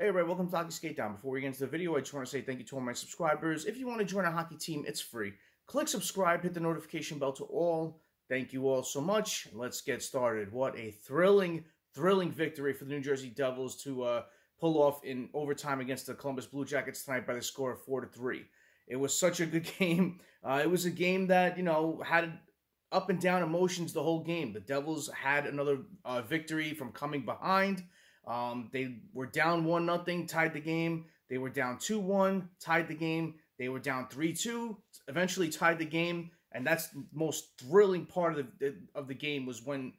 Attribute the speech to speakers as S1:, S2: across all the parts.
S1: Hey everybody, welcome to Hockey Skatedown. Before we get into the video, I just want to say thank you to all my subscribers. If you want to join our hockey team, it's free. Click subscribe, hit the notification bell to all. Thank you all so much. Let's get started. What a thrilling, thrilling victory for the New Jersey Devils to uh, pull off in overtime against the Columbus Blue Jackets tonight by the score of 4 to 3. It was such a good game. Uh, it was a game that, you know, had up and down emotions the whole game. The Devils had another uh, victory from coming behind. Um, they were down one nothing, tied the game. They were down two one, tied the game. They were down three two, eventually tied the game. And that's the most thrilling part of the of the game was when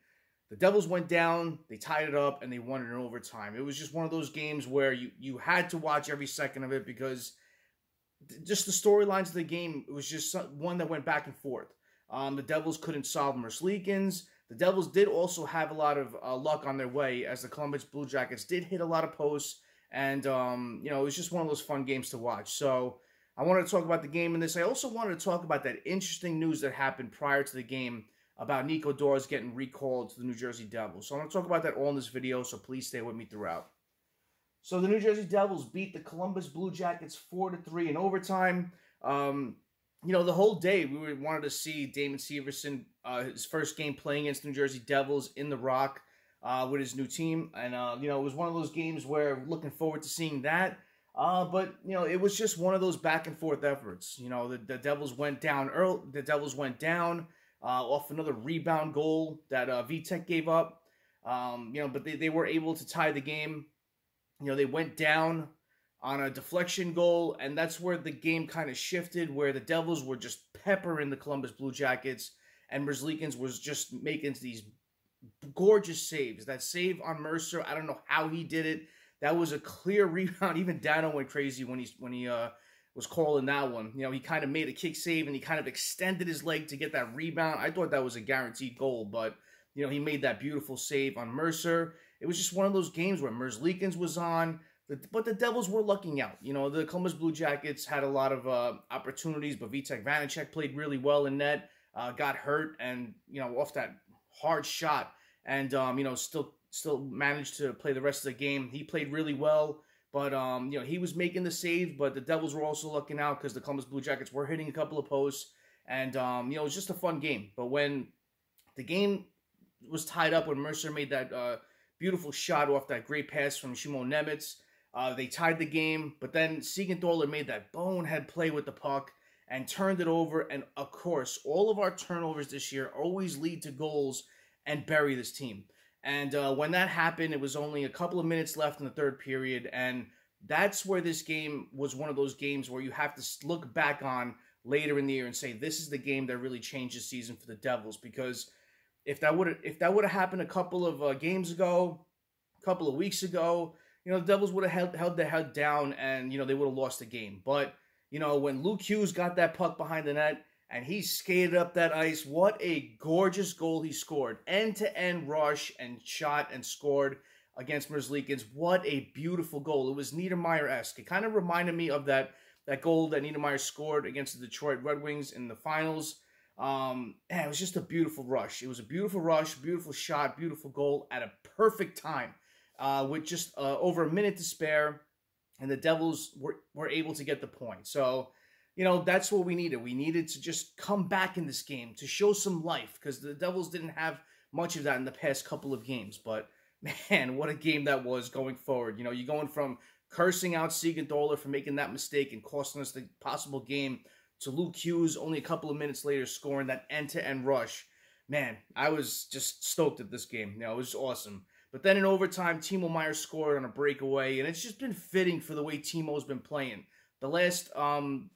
S1: the Devils went down, they tied it up, and they won it in overtime. It was just one of those games where you you had to watch every second of it because just the storylines of the game it was just one that went back and forth. Um, the Devils couldn't solve Merzlikins. The Devils did also have a lot of uh, luck on their way as the Columbus Blue Jackets did hit a lot of posts. And, um, you know, it was just one of those fun games to watch. So I wanted to talk about the game in this. I also wanted to talk about that interesting news that happened prior to the game about Nico Daws getting recalled to the New Jersey Devils. So I'm going to talk about that all in this video, so please stay with me throughout. So the New Jersey Devils beat the Columbus Blue Jackets 4 to 3 in overtime. Um, you know, the whole day we wanted to see Damon Severson, uh, his first game playing against New Jersey Devils in the Rock uh, with his new team. And, uh, you know, it was one of those games where looking forward to seeing that. Uh, but, you know, it was just one of those back and forth efforts. You know, the, the Devils went down early. The Devils went down uh, off another rebound goal that uh, Vitek gave up. Um, you know, but they, they were able to tie the game. You know, they went down on a deflection goal, and that's where the game kind of shifted, where the Devils were just peppering the Columbus Blue Jackets, and Merzlikins was just making these gorgeous saves. That save on Mercer, I don't know how he did it. That was a clear rebound. Even Dano went crazy when he when he uh, was calling that one. You know, he kind of made a kick save and he kind of extended his leg to get that rebound. I thought that was a guaranteed goal, but you know, he made that beautiful save on Mercer. It was just one of those games where Merzlikins was on but the Devils were lucking out. You know, the Columbus Blue Jackets had a lot of uh, opportunities, but Vitek Vanecek played really well in net, uh, got hurt, and, you know, off that hard shot, and, um, you know, still still managed to play the rest of the game. He played really well, but, um, you know, he was making the save, but the Devils were also lucking out because the Columbus Blue Jackets were hitting a couple of posts, and, um, you know, it was just a fun game. But when the game was tied up, when Mercer made that uh, beautiful shot off that great pass from Shimon Nemec, uh, they tied the game, but then Siegenthaler made that bonehead play with the puck and turned it over. And of course, all of our turnovers this year always lead to goals and bury this team. And uh, when that happened, it was only a couple of minutes left in the third period. And that's where this game was one of those games where you have to look back on later in the year and say, this is the game that really changed the season for the Devils. Because if that would if that would have happened a couple of uh, games ago, a couple of weeks ago, you know, the Devils would have held, held their head down and, you know, they would have lost the game. But, you know, when Luke Hughes got that puck behind the net and he skated up that ice, what a gorgeous goal he scored. End to end rush and shot and scored against Merzlikins. What a beautiful goal. It was Niedermayer esque. It kind of reminded me of that, that goal that Niedermayer scored against the Detroit Red Wings in the finals. Um, and it was just a beautiful rush. It was a beautiful rush, beautiful shot, beautiful goal at a perfect time uh, with just uh, over a minute to spare, and the Devils were, were able to get the point. So, you know, that's what we needed. We needed to just come back in this game to show some life because the Devils didn't have much of that in the past couple of games. But, man, what a game that was going forward. You know, you're going from cursing out Siegenthaler for making that mistake and costing us the possible game to Luke Hughes only a couple of minutes later scoring that end-to-end rush. Man, I was just stoked at this game. You know, it was awesome. But then in overtime, Timo Meier scored on a breakaway, and it's just been fitting for the way Timo's been playing. The last um,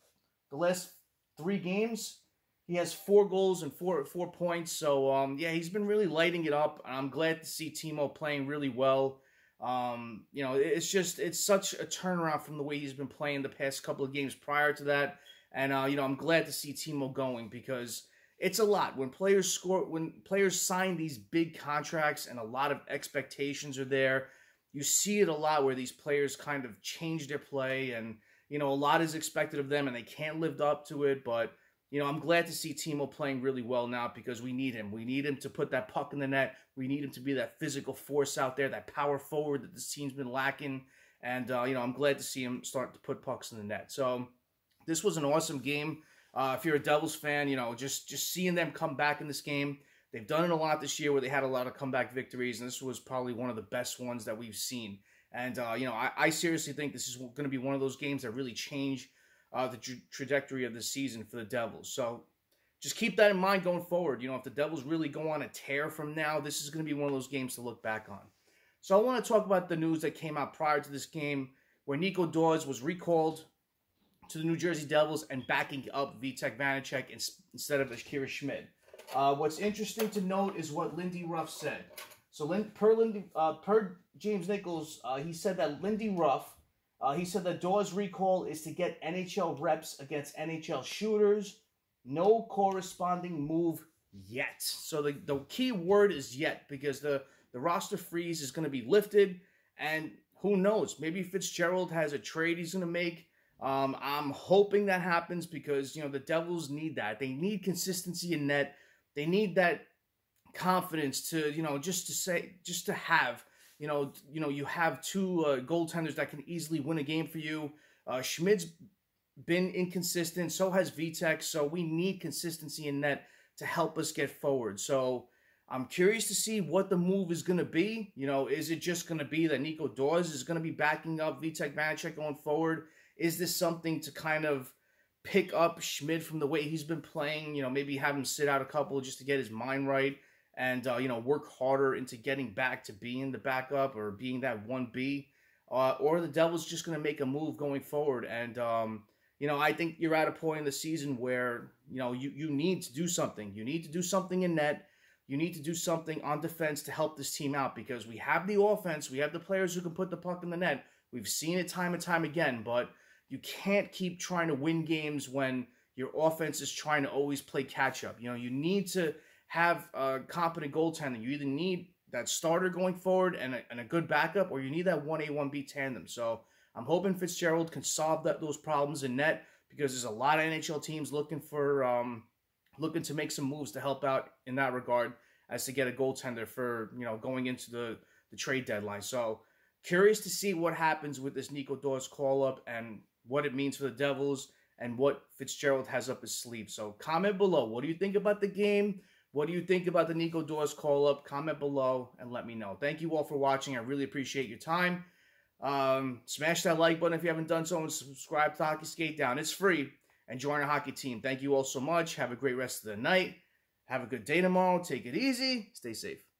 S1: the last three games, he has four goals and four four points. So um, yeah, he's been really lighting it up. I'm glad to see Timo playing really well. Um, you know, it's just it's such a turnaround from the way he's been playing the past couple of games prior to that. And uh, you know, I'm glad to see Timo going because it's a lot. When players score when players sign these big contracts and a lot of expectations are there you see it a lot where these players kind of change their play and you know a lot is expected of them and they can't live up to it. But you know i'm glad to see timo playing really well now because we need him. We need him to put that puck in the net. We need him to be that physical force out there that power forward that this team's been lacking. And, uh, you know, I'm glad to see him start to put pucks in the net. So this was an awesome game. Uh, if you're a Devils fan, you know, just just seeing them come back in this game. They've done it a lot this year where they had a lot of comeback victories, and this was probably one of the best ones that we've seen. And, uh, you know, I, I, seriously think this is going to be one of those games that really change uh, the tra- trajectory of the season for the Devils. So just keep that in mind going forward. You know, if the Devils really go on a tear from now, this is going to be one of those games to look back on. So I want to talk about the news that came out prior to this game where Nico Daws was recalled to the New Jersey Devils and backing up Vitek Vanecek instead of Akira Schmid. Uh, what's interesting to note is what Lindy Ruff said. So per, Lindy, uh, per James Nichols, uh, he said that Lindy Ruff, uh, he said that Daws' recall is to get NHL reps against NHL shooters. No corresponding move yet. So the, the key word is yet because the, the roster freeze is going to be lifted. And who knows? Maybe Fitzgerald has a trade he's going to make. Um, I'm hoping that happens because, you know, the Devils need that. They need consistency in net. They need that confidence to, you know, just to say, just to have, you know, you know, you have two uh, goaltenders that can easily win a game for you. Uh, Schmid's been inconsistent. So has Vitek. So we need consistency in net to help us get forward. So I'm curious to see what the move is going to be. You know, is it just going to be that Nico Daws is going to be backing up Vitek Vanecek going forward? Is this something to kind of pick up Schmid from the way he's been playing? You know, maybe have him sit out a couple just to get his mind right and, uh, you know, work harder into getting back to being the backup or being that 1B? Uh, or the Devils just going to make a move going forward. And, um, you know, I think you're at a point in the season where, you know, you, you need to do something. You need to do something in net. You need to do something on defense to help this team out because we have the offense. We have the players who can put the puck in the net. We've seen it time and time again, but you can't keep trying to win games when your offense is trying to always play catch up. You know, you need to have a competent goaltending. You either need that starter going forward and a, and a good backup, or you need that 1A, 1B tandem. So I'm hoping Fitzgerald can solve that, those problems in net because there's a lot of NHL teams looking for um, looking to make some moves to help out in that regard as to get a goaltender for you know going into the the trade deadline. So curious to see what happens with this Nico Daws call up and what it means for the Devils and what Fitzgerald has up his sleeve. So comment below. What do you think about the game? What do you think about the Nico Daws call up? Comment below and let me know. Thank you all for watching. I really appreciate your time. Um, smash that like button if you haven't done so and subscribe to Hockey Skatedown. It's free and join our hockey team. Thank you all so much. Have a great rest of the night. Have a good day tomorrow. Take it easy. Stay safe.